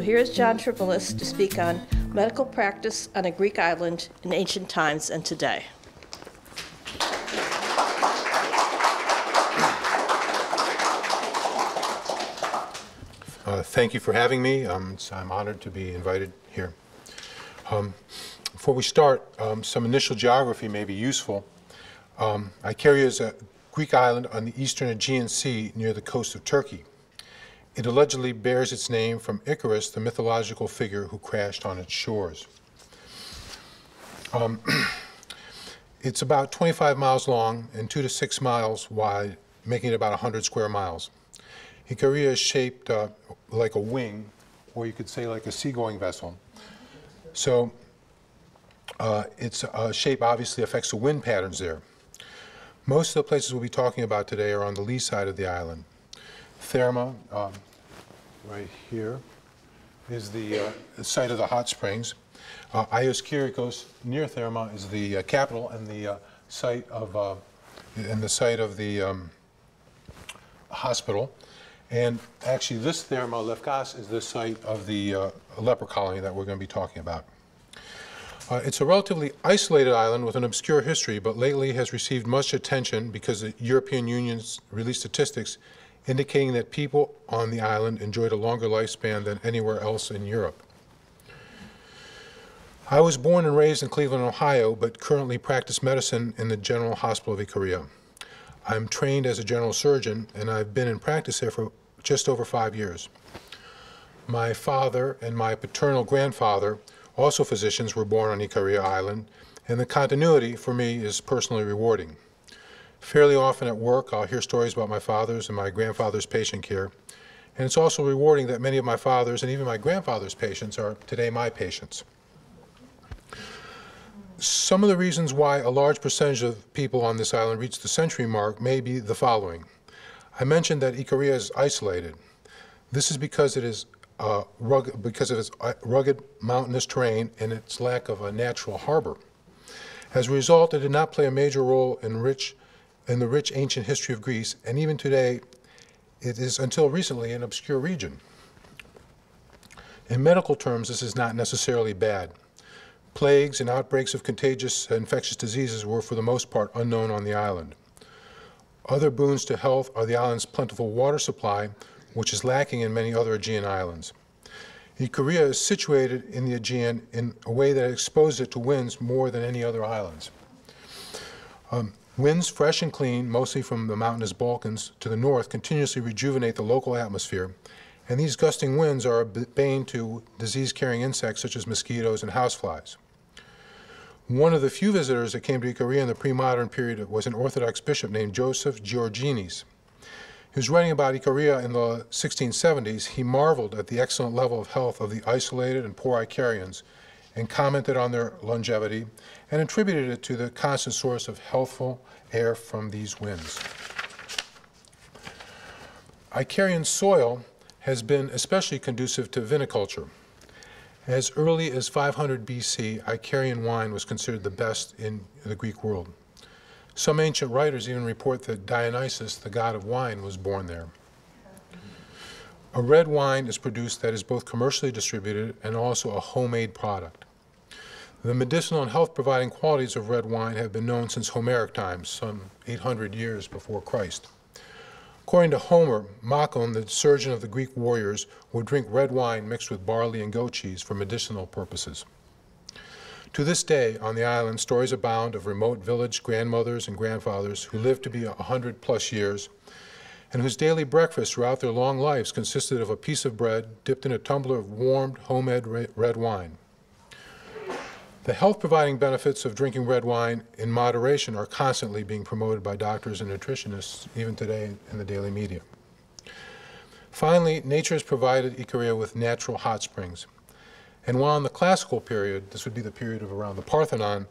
So here is John Tripoulas to speak on medical practice on a Greek island in ancient times and today. Uh, Thank you for having me. Um, I'm honored to be invited here. Um, Before we start, um, some initial geography may be useful. Um, Icaria is a Greek island on the eastern Aegean Sea near the coast of Turkey. It allegedly bears its name from Icarus, the mythological figure who crashed on its shores. Um, It's about 25 miles long and 2 to 6 miles wide, making it about 100 square miles. Icaria is shaped uh, like a wing, or you could say like a seagoing vessel. So uh, its uh, shape obviously affects the wind patterns there. Most of the places we'll be talking about today are on the lee side of the island. Therma, um, right here, is the uh, site of the hot springs. Uh, Agios Kirykos, near Therma, is the uh, capital and the uh, site of, uh, and the site of the um, hospital. And actually, this Therma Lefkas is the site of the uh, leper colony that we're going to be talking about. Uh, It's a relatively isolated island with an obscure history, but lately has received much attention because the European Union's released statistics indicating that people on the island enjoyed a longer lifespan than anywhere else in Europe. I was born and raised in Cleveland, Ohio, but currently practice medicine in the General Hospital of Ikaria. I'm trained as a general surgeon, and I've been in practice there for just over five years. My father and my paternal grandfather, also physicians, were born on Ikaria Island, and the continuity for me is personally rewarding. Fairly often at work, I'll hear stories about my father's and my grandfather's patient care, and it's also rewarding that many of my father's and even my grandfather's patients are today my patients. Some of the reasons why a large percentage of people on this island reach the century mark may be the following. I mentioned that Ikaria is isolated. This is because it is uh, rugged, because of its uh, rugged mountainous terrain and its lack of a natural harbor. As a result, it did not play a major role in rich in the rich ancient history of Greece, and even today, it is until recently an obscure region. In medical terms, this is not necessarily bad. Plagues and outbreaks of contagious infectious diseases were, for the most part, unknown on the island. Other boons to health are the island's plentiful water supply, which is lacking in many other Aegean islands. Ikaria is situated in the Aegean in a way that exposes it to winds more than any other islands. Um, winds, fresh and clean, mostly from the mountainous Balkans to the north, continuously rejuvenate the local atmosphere, and these gusting winds are a bane to disease-carrying insects such as mosquitoes and houseflies. One of the few visitors that came to Ikaria in the pre-modern period was an Orthodox bishop named Joseph Georgirenes. He was writing about Ikaria in the 1670s. He marveled at the excellent level of health of the isolated and poor Icarians and commented on their longevity and attributed it to the constant source of healthful air from these winds. Icarian soil has been especially conducive to viniculture. As early as 500 BC, Icarian wine was considered the best in the Greek world. Some ancient writers even report that Dionysus, the god of wine, was born there. A red wine is produced that is both commercially distributed and also a homemade product. The medicinal and health providing qualities of red wine have been known since Homeric times, some 800 years before Christ. According to Homer, Machaon, the surgeon of the Greek warriors, would drink red wine mixed with barley and goat cheese for medicinal purposes. To this day, on the island, stories abound of remote village grandmothers and grandfathers who lived to be a hundred plus years and whose daily breakfast throughout their long lives consisted of a piece of bread dipped in a tumbler of warmed homemade red wine. The health-providing benefits of drinking red wine in moderation are constantly being promoted by doctors and nutritionists, even today in the daily media. Finally, nature has provided Ikaria with natural hot springs. And while in the classical period, this would be the period of around the Parthenon,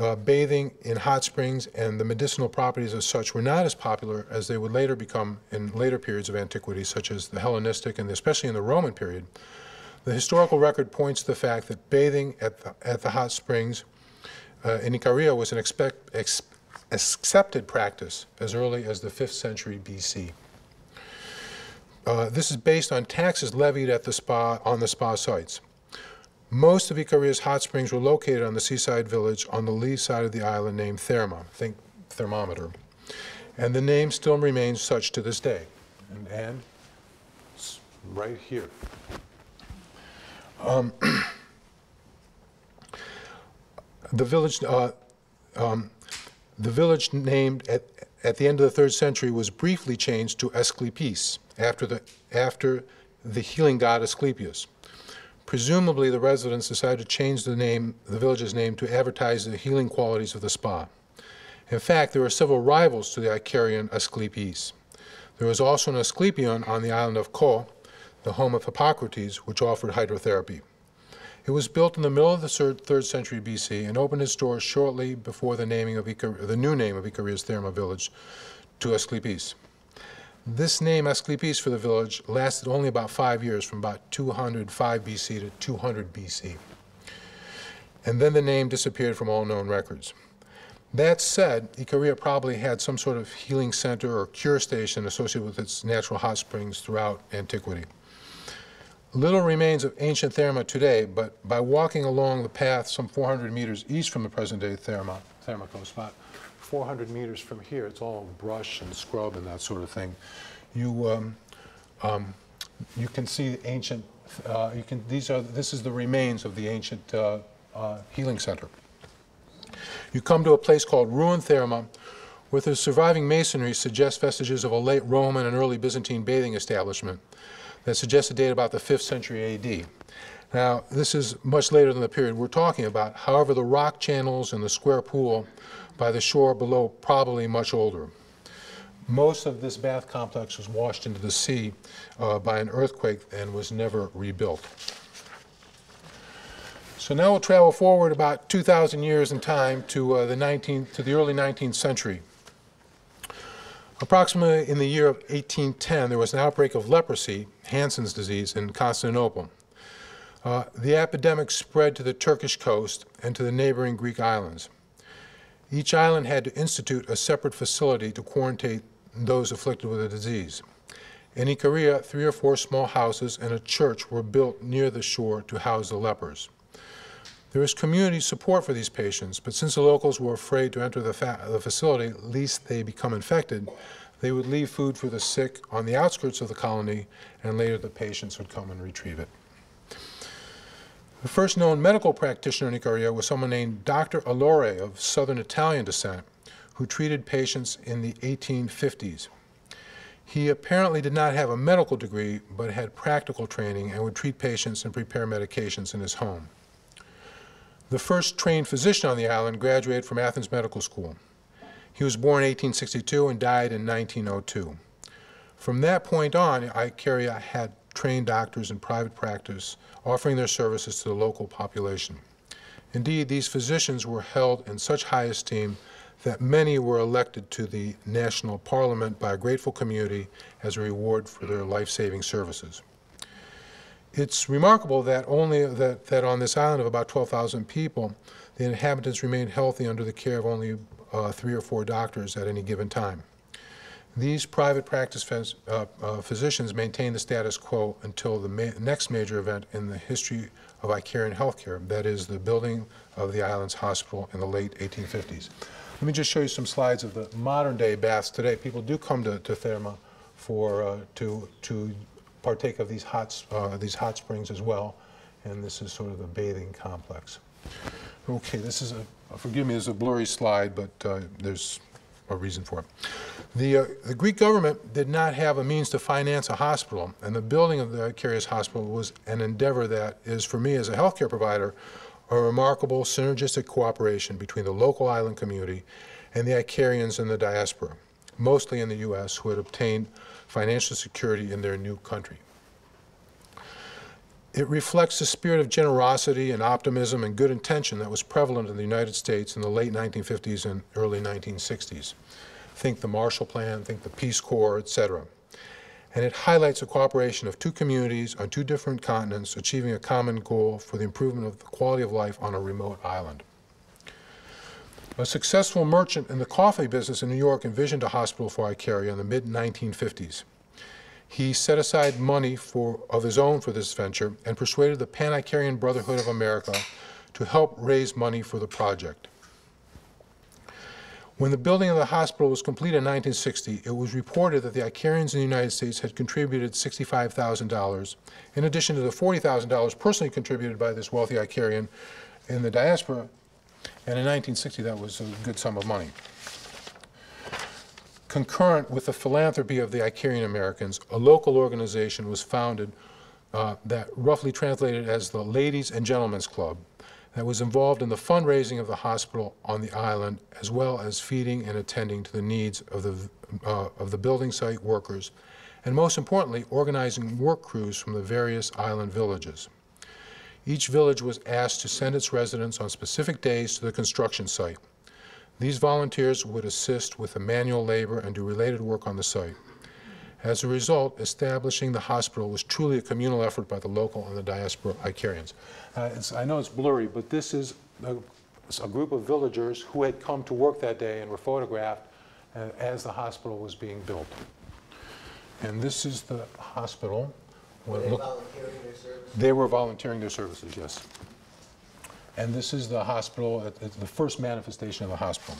uh, bathing in hot springs and the medicinal properties as such were not as popular as they would later become in later periods of antiquity, such as the Hellenistic and especially in the Roman period. The historical record points to the fact that bathing at the, at the hot springs uh, in Ikaria was an expect, ex, accepted practice as early as the 5th century BC. uh, this is based on taxes levied at the spa, on the spa sites. Most of Icaria's hot springs were located on the seaside village on the lee side of the island named Therma, think thermometer. And the name still remains such to this day. And, and right here. Um, the village, uh, um, the village named at, at the end of the third century was briefly changed to Asclepius after the, after the healing god Asclepius. Presumably, the residents decided to change the name, the village's name, to advertise the healing qualities of the spa. In fact, there were several rivals to the Icarian Asclepius. There was also an Asclepion on the island of Kos, the home of Hippocrates, which offered hydrotherapy. It was built in the middle of the third century BC and opened its doors shortly before the naming of Icar the new name of Icaria's Therma village to Asclepius. This name, Asclepius, for the village lasted only about five years, from about 205 BC to 200 BC. And then the name disappeared from all known records. That said, Icaria probably had some sort of healing center or cure station associated with its natural hot springs throughout antiquity. Little remains of ancient Therma today, but by walking along the path some 400 meters east from the present-day Therma, Thermaco spot, 400 meters from here, it's all brush and scrub and that sort of thing. You um, um, you can see ancient. Uh, you can. These are. This is the remains of the ancient uh, uh, healing center. You come to a place called Ruin Therma, where the surviving masonry suggests vestiges of a late Roman and early Byzantine bathing establishment that suggests a date about the 5th century AD. Now, this is much later than the period we're talking about. However, the rock channels and the square pool by the shore below probably much older. Most of this bath complex was washed into the sea uh, by an earthquake and was never rebuilt. So now we'll travel forward about 2,000 years in time to uh, the 19th, to the early 19th century. Approximately in the year of 1810, there was an outbreak of leprosy, Hansen's disease, in Constantinople. Uh, the epidemic spread to the Turkish coast and to the neighboring Greek islands. Each island had to institute a separate facility to quarantine those afflicted with the disease. In Icaria, three or four small houses and a church were built near the shore to house the lepers. There was community support for these patients, but since the locals were afraid to enter the, fa the facility lest they become infected, they would leave food for the sick on the outskirts of the colony, and later the patients would come and retrieve it. The first known medical practitioner in Icaria was someone named Dr. Allore of southern Italian descent, who treated patients in the 1850s. He apparently did not have a medical degree, but had practical training and would treat patients and prepare medications in his home. The first trained physician on the island graduated from Athens Medical School. He was born in 1862 and died in 1902. From that point on, Icaria had trained doctors in private practice, offering their services to the local population. Indeed, these physicians were held in such high esteem that many were elected to the national parliament by a grateful community as a reward for their life-saving services. It's remarkable that only that, that on this island of about 12,000 people, the inhabitants remained healthy under the care of only uh, three or four doctors at any given time. These private practice phys uh, uh, physicians maintained the status quo until the ma next major event in the history of Icarian healthcare, that is the building of the island's hospital in the late 1850s. Let me just show you some slides of the modern day baths today. People do come to, to Therma for, uh, to, to partake of these hot, uh, these hot springs as well. And this is sort of the bathing complex. Okay, this is a, forgive me, this is a blurry slide, but uh, there's a reason for it. The, uh, the Greek government did not have a means to finance a hospital, and the building of the Icarius Hospital was an endeavor that is, for me as a healthcare provider, a remarkable synergistic cooperation between the local island community and the Icarians in the diaspora, mostly in the U.S., who had obtained financial security in their new country. It reflects the spirit of generosity and optimism and good intention that was prevalent in the United States in the late 1950s and early 1960s. Think the Marshall Plan, think the Peace Corps, etc. And it highlights the cooperation of two communities on two different continents achieving a common goal for the improvement of the quality of life on a remote island. A successful merchant in the coffee business in New York envisioned a hospital for Icaria in the mid-1950s. He set aside money for, of his own for this venture and persuaded the Pan-Icarian Brotherhood of America to help raise money for the project. When the building of the hospital was completed in 1960, it was reported that the Icarians in the United States had contributed $65,000, in addition to the $40,000 personally contributed by this wealthy Icarian in the diaspora. And in 1960, that was a good sum of money. Concurrent with the philanthropy of the Icarian Americans, a local organization was founded uh, that roughly translated as the Ladies and Gentlemen's Club that was involved in the fundraising of the hospital on the island, as well as feeding and attending to the needs of the, uh, of the building site workers, and most importantly, organizing work crews from the various island villages. Each village was asked to send its residents on specific days to the construction site. These volunteers would assist with the manual labor and do related work on the site. As a result, establishing the hospital was truly a communal effort by the local and the diaspora Icarians. Uh, it's- I know it's blurry, but this is a, a group of villagers who had come to work that day and were photographed uh, as the hospital was being built. And this is the hospital. Were they look- volunteering their service? They were volunteering their services, yes. And this is the hospital, it- the first manifestation of the hospital.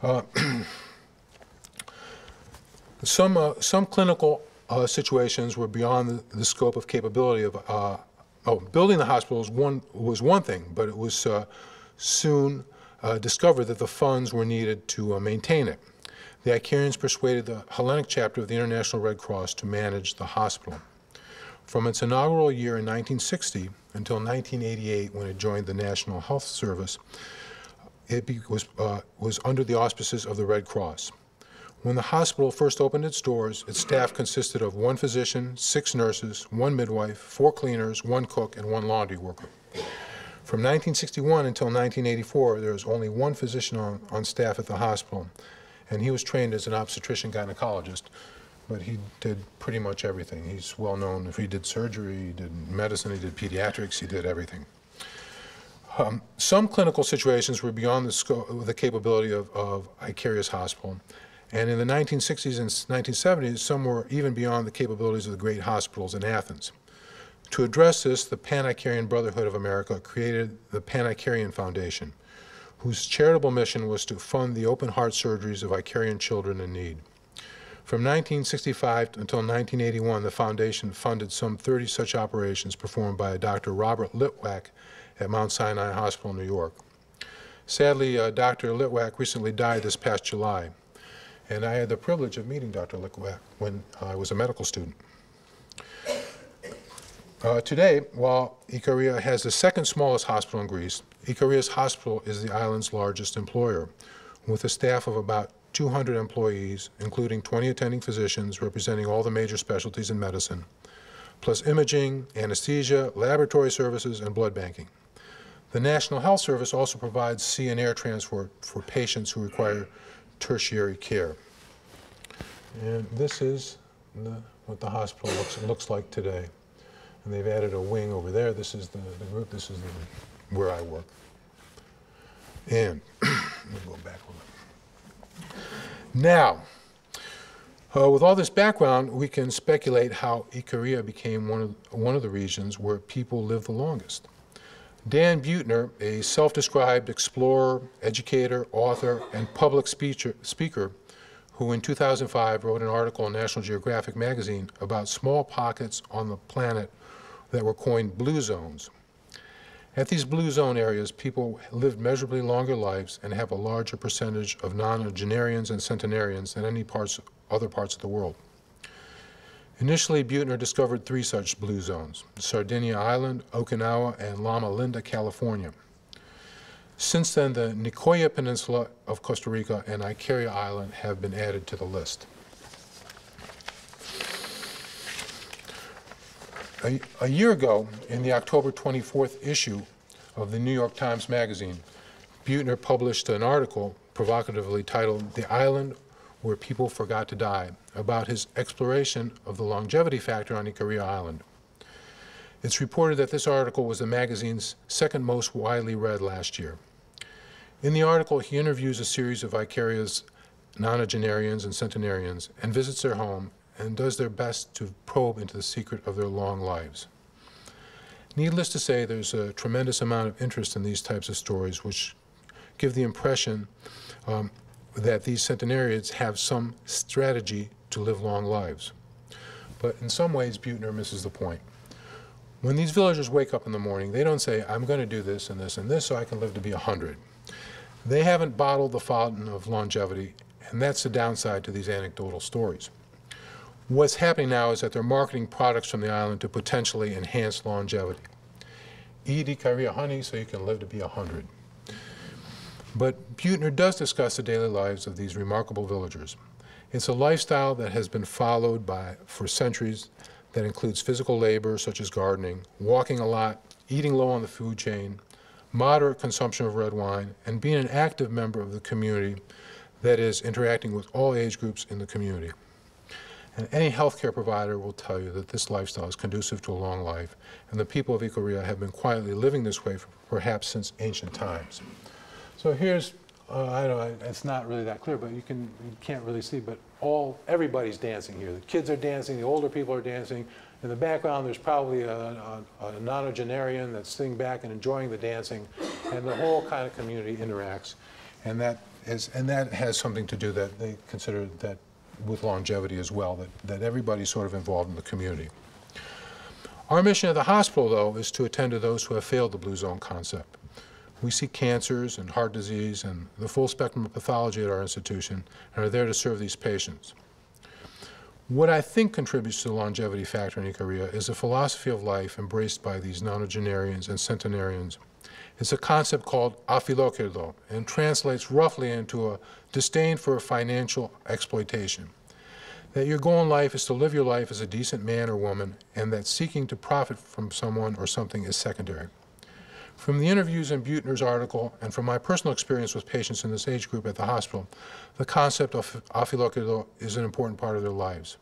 Uh, Some, uh, some clinical uh, situations were beyond the- the scope of capability of, uh, oh, building the hospital was one, was one thing, but it was uh, soon uh, discovered that the funds were needed to uh, maintain it. The Icarians persuaded the Hellenic chapter of the International Red Cross to manage the hospital. From its inaugural year in 1960 until 1988, when it joined the National Health Service, it was, uh, was under the auspices of the Red Cross. When the hospital first opened its doors, its staff consisted of one physician, six nurses, one midwife, four cleaners, one cook, and one laundry worker. From 1961 until 1984, there was only one physician on, on staff at the hospital, and he was trained as an obstetrician gynecologist, but he did pretty much everything. He's well known. If he did surgery, he did medicine, he did pediatrics, he did everything. Um, some clinical situations were beyond the scope, the capability of, of Icarius Hospital, and in the 1960s and 1970s, some were even beyond the capabilities of the great hospitals in Athens. To address this, the Pan-Icarian Brotherhood of America created the Pan-Icarian Foundation, whose charitable mission was to fund the open heart surgeries of Icarian children in need. From 1965 until 1981, the foundation funded some 30 such operations performed by Dr. Robert Litwak at Mount Sinai Hospital, in New York. Sadly, uh, Dr. Litwak recently died this past July, and I had the privilege of meeting Dr. Litwak when I was a medical student. Uh, today, while Ikaria has the second smallest hospital in Greece, Ikaria's hospital is the island's largest employer, with a staff of about 200 employees, including 20 attending physicians representing all the major specialties in medicine, plus imaging, anesthesia, laboratory services, and blood banking. The National Health Service also provides sea and air transport for patients who require tertiary care. And this is the, what the hospital looks, looks like today. And they've added a wing over there. This is the, the group, this is the, where I work. And, me go back a little. Now, uh, with all this background, we can speculate how Ikaria became one of, one of the regions where people live the longest. Dan Buettner, a self-described explorer, educator, author, and public speecher, speaker, who in 2005 wrote an article in National Geographic magazine about small pockets on the planet that were coined blue zones. At these blue zone areas, people live measurably longer lives and have a larger percentage of nonagenarians and centenarians than any parts, other parts of the world. Initially, Buettner discovered three such blue zones, Sardinia Island, Okinawa, and Loma Linda, California. Since then, the Nicoya Peninsula of Costa Rica and Icaria Island have been added to the list. A, a year ago, in the October 24th issue of the New York Times Magazine, Buettner published an article provocatively titled The Island Where People Forgot to Die, about his exploration of the longevity factor on Ikaria Island. It's reported that this article was the magazine's second most widely read last year. In the article, he interviews a series of Icaria's nonagenarians and centenarians and visits their home and does their best to probe into the secret of their long lives. Needless to say, there's a tremendous amount of interest in these types of stories, which give the impression um, that these centenarians have some strategy to live long lives. But in some ways, Buettner misses the point. When these villagers wake up in the morning, they don't say, I'm going to do this and this and this so I can live to be 100. They haven't bottled the fountain of longevity, and that's the downside to these anecdotal stories. What's happening now is that they're marketing products from the island to potentially enhance longevity. Eat Ikaria honey so you can live to be 100. But Buettner does discuss the daily lives of these remarkable villagers. It's a lifestyle that has been followed by for centuries that includes physical labor such as gardening, walking a lot, eating low on the food chain, moderate consumption of red wine, and being an active member of the community that is interacting with all age groups in the community. And any healthcare provider will tell you that this lifestyle is conducive to a long life, and the people of Ikaria have been quietly living this way for perhaps since ancient times. So here's, uh, I don't know, it's not really that clear, but you can you can't really see, but all everybody's dancing here. The kids are dancing, the older people are dancing. In the background, there's probably a, a, a nonagenarian that's sitting back and enjoying the dancing, and the whole kind of community interacts, and that is, and that has something to do that they consider that with longevity as well, that, that everybody's sort of involved in the community. Our mission at the hospital, though, is to attend to those who have failed the Blue Zone concept. We see cancers and heart disease and the full spectrum of pathology at our institution and are there to serve these patients. What I think contributes to the longevity factor in Ikaria is a philosophy of life embraced by these nonagenarians and centenarians. It's a concept called afilokerdo and translates roughly into a disdain for financial exploitation. That your goal in life is to live your life as a decent man or woman, and that seeking to profit from someone or something is secondary. From the interviews in Buettner's article and from my personal experience with patients in this age group at the hospital, the concept of afilokerdo is an important part of their lives.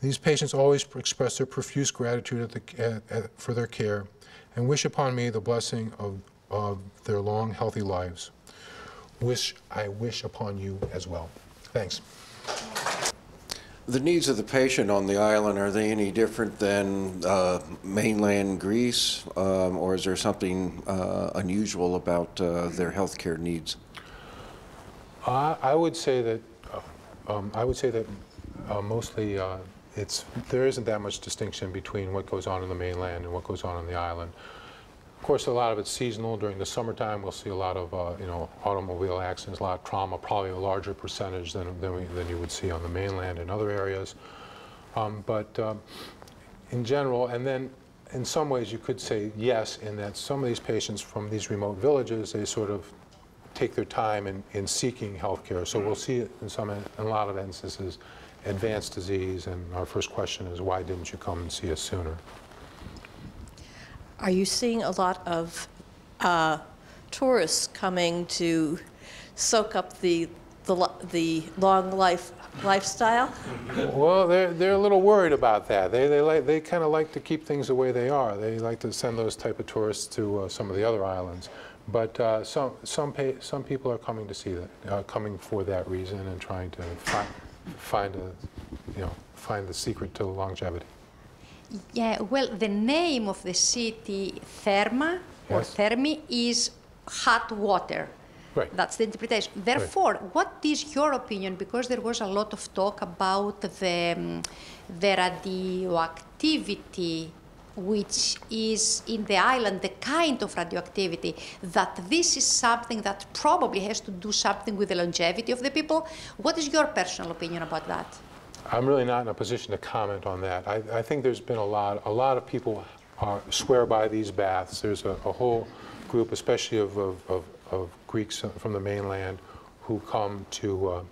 These patients always express their profuse gratitude the, at, at, for their care and wish upon me the blessing of, of their long, healthy lives. Wish I wish upon you as well. Thanks. The needs of the patient on the island, are they any different than uh, mainland Greece, um, or is there something uh, unusual about uh, their healthcare needs? I, I would say that uh, um, I would say that uh, mostly uh, it's there isn't that much distinction between what goes on in the mainland and what goes on on the island. Of course, a lot of it's seasonal. During the summertime, we'll see a lot of uh, you know automobile accidents, a lot of trauma, probably a larger percentage than than, we, than you would see on the mainland and other areas. Um, but um, in general, and then in some ways, you could say yes, in that some of these patients from these remote villages, they sort of take their time in, in seeking health care. So we'll see in some, in a lot of instances, advanced disease. And our first question is, why didn't you come and see us sooner? Are you seeing a lot of uh, tourists coming to soak up the the, the long life lifestyle? Well, they're, they're a little worried about that. They, they, like, they kind of like to keep things the way they are. They like to send those type of tourists to uh, some of the other islands. But uh, some, some, pay, some people are coming to see that, uh, coming for that reason and trying to find, find, a, you know, find the secret to longevity. Yeah, well, the name of the city, Therma or Thermi, is hot water. Right. That's the interpretation. Therefore, what is your opinion? Because there was a lot of talk about the, um, the radioactivity which is in the island, the kind of radioactivity, that this is something that probably has to do something with the longevity of the people. What is your personal opinion about that? I'm really not in a position to comment on that. I, I think there's been a lot, a lot of people are, swear by these baths. There's a, a whole group, especially of, of, of, of Greeks from the mainland, who come to uh,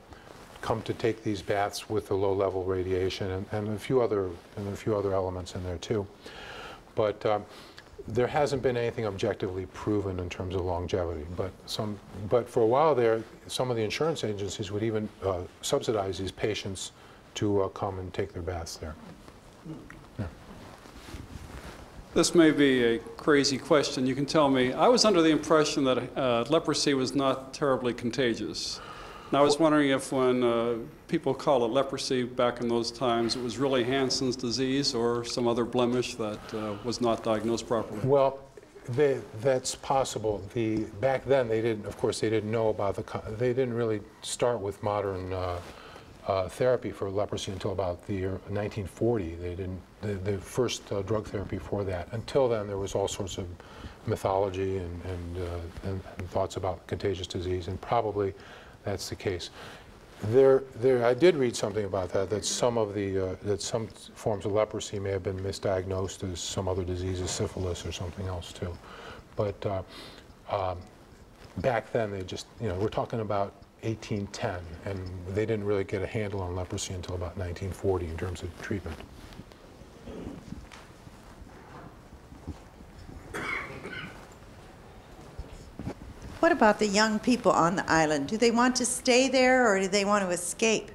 come to take these baths with the low-level radiation and, and a few other and a few other elements in there too. But um, there hasn't been anything objectively proven in terms of longevity. But some, but for a while there, some of the insurance agencies would even uh, subsidize these patients to uh, come and take their baths there. This may be a crazy question. You can tell me. I was under the impression that uh, leprosy was not terribly contagious. And I was wondering if when uh, people call it leprosy back in those times, it was really Hansen's disease or some other blemish that uh, was not diagnosed properly. Well, they, that's possible. The, back then, they didn't, of course, they didn't know about the, they didn't really start with modern uh, therapy for leprosy until about the year 1940. They didn't, the, the first uh, drug therapy for that. Until then, there was all sorts of mythology and, and, uh, and, and thoughts about contagious disease, and probably that's the case. There, there, I did read something about that, that some of the, uh, that some forms of leprosy may have been misdiagnosed as some other diseases, syphilis or something else too. But uh, um, back then, they just, you know, we're talking about 1810, and they didn't really get a handle on leprosy until about 1940 in terms of treatment. What about the young people on the island? Do they want to stay there or do they want to escape?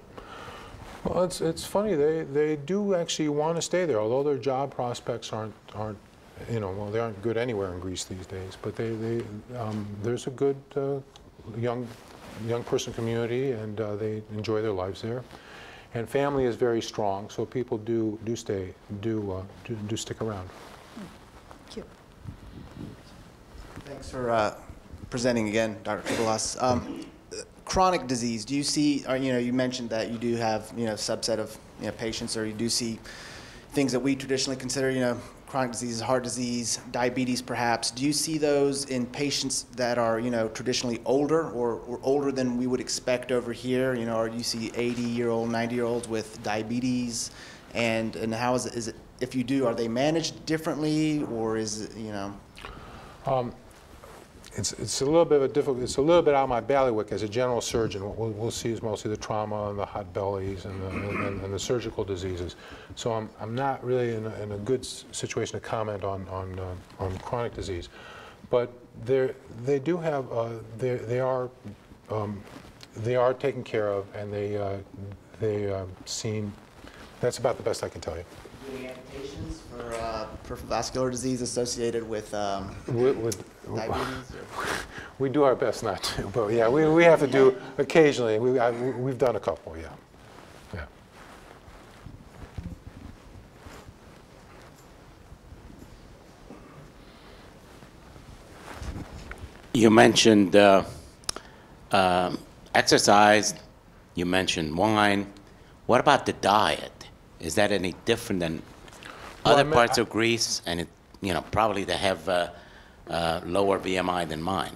Well, it's, it's funny, they, they do actually want to stay there, although their job prospects aren't, aren't, you know, well, they aren't good anywhere in Greece these days, but they, they, um, there's a good uh, young, young person community and uh, they enjoy their lives there. And family is very strong, so people do, do stay, do, uh, do, do stick around. Thank you. Thanks for uh, presenting again, Dr. Kibalas. Um, chronic disease, do you see, or, you know, you mentioned that you do have, you know, subset of, you know, patients, or you do see things that we traditionally consider, you know, chronic disease, heart disease, diabetes perhaps. Do you see those in patients that are, you know, traditionally older or, or older than we would expect over here? You know, or you see 80-year-old, 90-year-olds with diabetes? And, and how is it, is it, if you do, are they managed differently, or is it, you know? Um, It's, it's a little bit of a difficult, it's a little bit out of my bailiwick as a general surgeon. What we'll, we'll see is mostly the trauma and the hot bellies and the, and, and the surgical diseases. So I'm, I'm not really in a, in a good situation to comment on, on, uh, on chronic disease. But they do have, uh, they, are, um, they are taken care of and they, uh, they uh, seen, that's about the best I can tell you. Doing amputations for uh, peripheral vascular disease associated with um, With, with, diabetes? we do our best not to, but yeah, we, we have to do occasionally. We, I, we've done a couple, yeah. Yeah. You mentioned uh, um, exercise, you mentioned wine. What about the diet? Is that any different than Well, I other mean, parts I- of Greece? And it, you know, probably they have uh, uh, lower BMI than mine.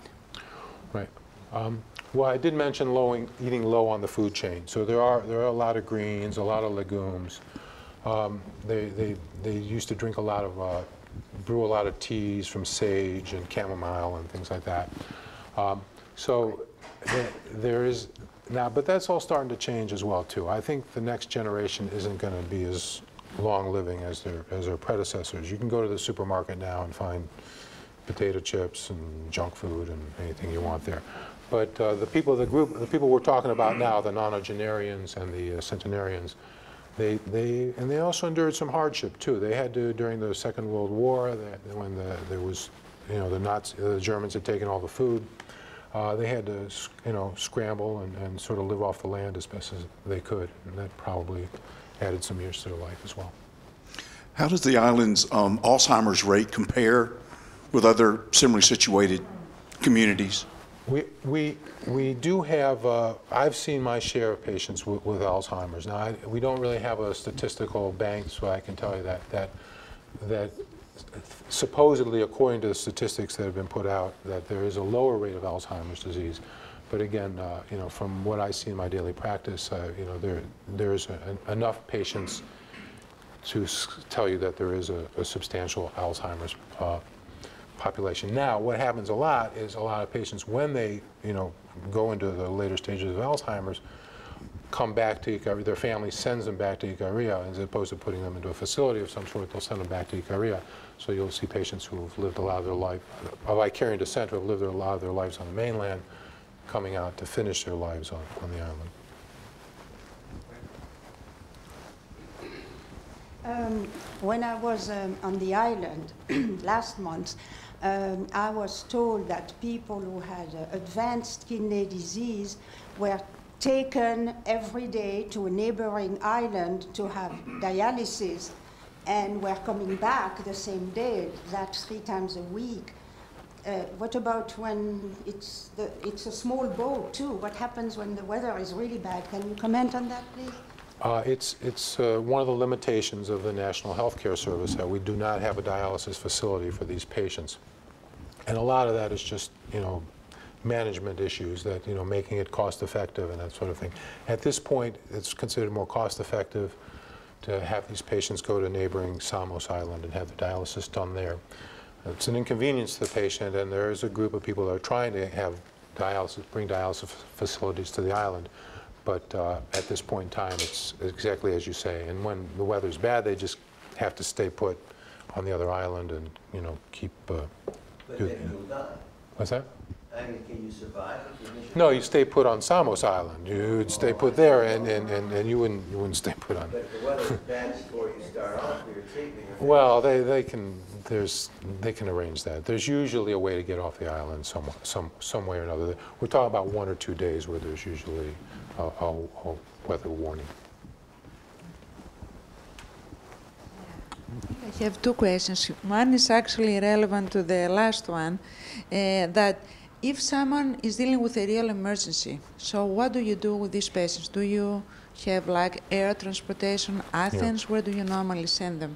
Right. Um, Well, I did mention low, eating low on the food chain. So there are, there are a lot of greens, a lot of legumes. Um, They, they, they used to drink a lot of, uh, brew a lot of teas from sage and chamomile and things like that. Um, So the- there is, now, but that's all starting to change as well, too. I think the next generation isn't going to be as long-living as their, as their predecessors. You can go to the supermarket now and find potato chips and junk food and anything you want there. But uh, the people, the group, the people we're talking about now, the nonagenarians and the uh, centenarians, they, they, and they also endured some hardship too. They had to during the Second World War, they- when the, there was, you know, the Nazi, the Germans had taken all the food. Uh, they had to, you know, scramble and, and sort of live off the land as best as they could, and that probably added some years to their life as well. How does the island's um, Alzheimer's rate compare with other similarly situated communities? We, we, we do have, uh, I've seen my share of patients with, with Alzheimer's. Now, I, we don't really have a statistical bank, so I can tell you that, that, that supposedly, according to the statistics that have been put out, that there is a lower rate of Alzheimer's disease. But again, uh, you know, from what I see in my daily practice, uh, you know, there, there's enough patients to tell you that there is a, a substantial Alzheimer's uh, population. Now, what happens a lot is a lot of patients, when they, you know, go into the later stages of Alzheimer's, come back to Ikaria, their family sends them back to Ikaria, as opposed to putting them into a facility of some sort, they'll send them back to Ikaria. So you'll see patients who have lived a lot of their life, of Icarian descent, who have lived a lot of their lives on the mainland, coming out to finish their lives on, on the island. Um, when I was um, on the island last month, um, I was told that people who had uh, advanced kidney disease were taken every day to a neighboring island to have dialysis and were coming back the same day, that three times a week. Uh, what about when it's, the, it's a small boat too? What happens when the weather is really bad? Can you comment on that, please? Uh, It's, it's uh, one of the limitations of the National Healthcare Service that we do not have a dialysis facility for these patients. And a lot of that is just, you know, management issues that, you know, making it cost-effective and that sort of thing. At this point, it's considered more cost-effective to have these patients go to neighboring Samos Island and have the dialysis done there. It's an inconvenience to the patient, and there is a group of people that are trying to have dialysis, bring dialysis facilities to the island. But uh, at this point in time, it's exactly as you say. And when the weather's bad, they just have to stay put on the other island and, you know, keep. Uh, But do- then you'll die. What's that? I mean, can you survive if you miss No, you stay put on Samos Island. You'd stay put there, and, and, and and you wouldn't, you wouldn't stay put on. But if the weather's bad before you start off for your treatment, Well, they, they can, there's, they can arrange that. There's usually a way to get off the island some, some, some way or another. We're talking about one or two days where there's usually a, a, a weather warning. I have two questions. One is actually relevant to the last one, uh, that if someone is dealing with a real emergency, so what do you do with these patients? Do you have like air transportation, Athens? Where do you normally send them?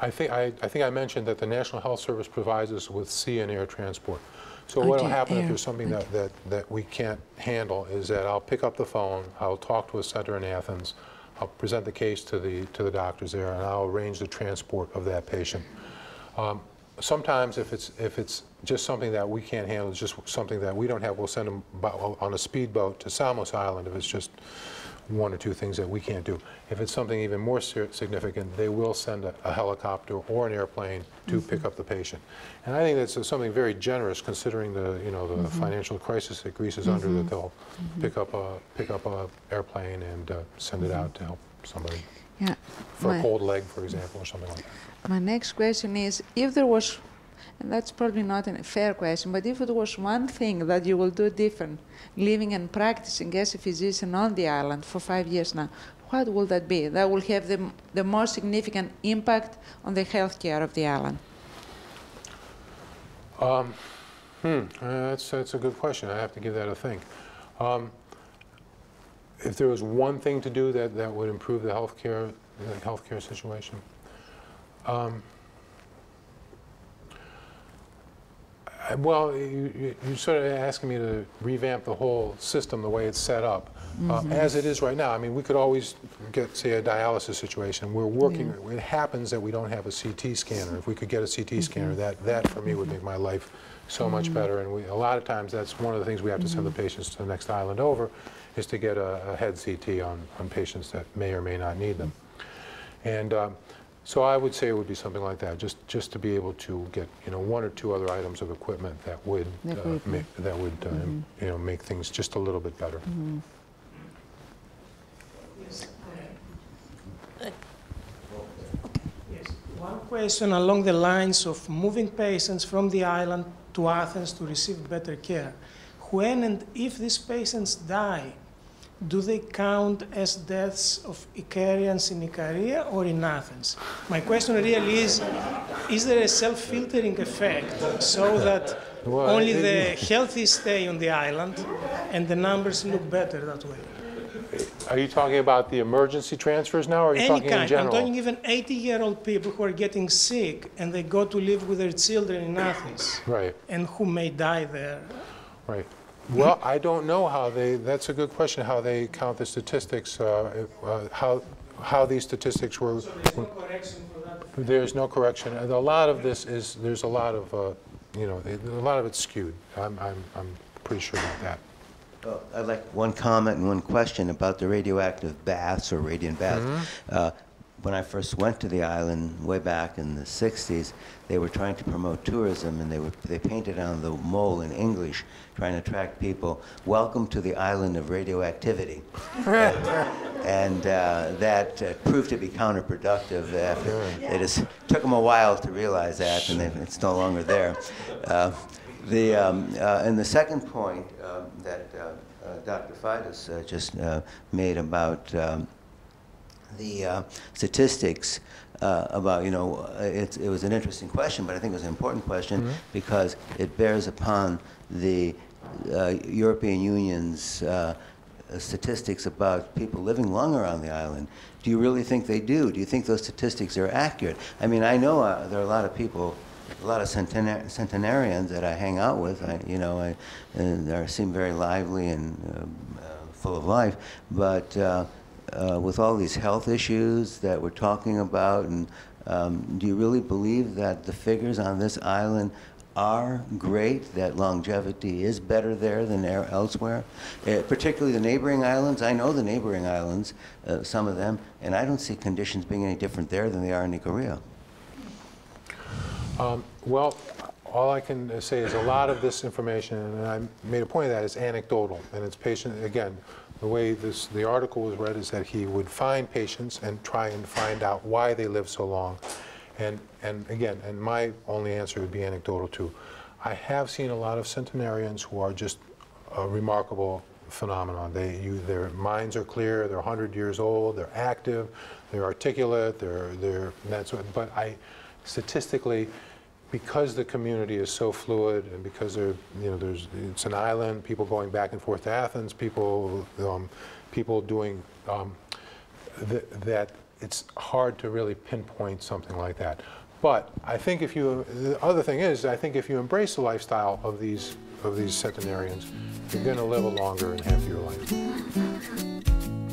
I think, I, I think I mentioned that the National Health Service provides us with sea and air transport. So Okay, happen if there's something that, that, that we can't handle is that I'll pick up the phone, I'll talk to a center in Athens, I'll present the case to the, to the doctors there, and I'll arrange the transport of that patient. Um, Sometimes if it's, if it's just something that we can't handle, it's just something that we don't have, we'll send them on a speedboat to Samos Island if it's just one or two things that we can't do. If it's something even more significant, they will send a, a helicopter or an airplane to pick mm-hmm. up the patient. And I think that's something very generous considering the, you know, the mm-hmm. financial crisis that Greece is under, that mm-hmm. they'll pick up a, pick up a airplane and uh, send it out to help somebody Yeah. for a cold leg, for example, or something like that. My next question is if there was, and that's probably not a fair question, but if it was one thing that you will do different, living and practicing as a physician on the island for five years now, what will that be? That will have the, the most significant impact on the healthcare of the island. Um, hmm, uh, that's, that's a good question. I have to give that a think. Um, if there was one thing to do that, that would improve the healthcare, the healthcare situation, um, I- well, you, you, you're sort of asking me to revamp the whole system the way it's set up. Uh, as it is right now, I mean, we could always get, say, a dialysis situation. We're working, it happens that we don't have a CT scanner. If we could get a CT scanner, that, that for me would make my life so much better. And we, a lot of times, that's one of the things we have to send the patients to the next island over, is to get a, a head CT on, on patients that may or may not need them. And um, so I would say it would be something like that, just, just to be able to get, you know, one or two other items of equipment that would, uh, make, that would, uh, you know, make things just a little bit better. Yes. One question along the lines of moving patients from the island to Athens to receive better care. When and if these patients die, do they count as deaths of Icarians in Icaria or in Athens? My question really is, is there a self-filtering effect so that Well, only the healthy stay on the island and the numbers look better that way? Are you talking about the emergency transfers now, or are you Any talking in kind. I'm general? talking even 80-year-old people who are getting sick and they go to live with their children in Athens Right, and who may die there. right. Well, I don't know how they, that's a good question, how they count the statistics, uh, uh, how, how these statistics were. There's no correction for that. There's no correction. And a lot of this is, there's a lot of, uh, you know, a lot of it's skewed. I'm, I'm, I'm pretty sure about that. Well, I'd like one comment and one question about the radioactive baths or radiant baths. Uh, when I first went to the island way back in the 60s, they were trying to promote tourism and they, were, they painted on the mole in English, trying to attract people, welcome to the island of radioactivity. and uh, that uh, proved to be counterproductive. After it is, took them a while to realize that, and they, it's no longer there. Uh, the, um, uh, and the second point um, that uh, uh, Dr. Fidus uh, just uh, made about um, the uh, statistics uh, about, you know, uh, it, it was an interesting question, but I think it was an important question because it bears upon the uh, European Union's uh, statistics about people living longer on the island. Do you really think they do? Do you think those statistics are accurate? I mean, I know uh, there are a lot of people, a lot of centenar- centenarians that I hang out with. I, you know, I, and they seem very lively and um, uh, full of life, but. Uh, uh, with all these health issues that we're talking about, and um, do you really believe that the figures on this island are great, that longevity is better there than elsewhere? Uh, particularly the neighboring islands. I know the neighboring islands, uh, some of them, and I don't see conditions being any different there than they are in Ikaria. Um, Well, all I can uh, say is a lot of this information, and I made a point of that, is anecdotal, and it's patient, again, the way this, the article was read is that he would find patients and try and find out why they live so long. And, and again, and my only answer would be anecdotal too. I have seen a lot of centenarians who are just a remarkable phenomenon. They, you, their minds are clear, they're 100 years old, they're active, they're articulate, they're, they're, that's what, but I, statistically, because the community is so fluid and because there, you know, there's, it's an island, people going back and forth to Athens, people, um, people doing, um, th that it's hard to really pinpoint something like that. But I think if you, the other thing is, I think if you embrace the lifestyle of these, of these centenarians, you're going to live a longer and happier life.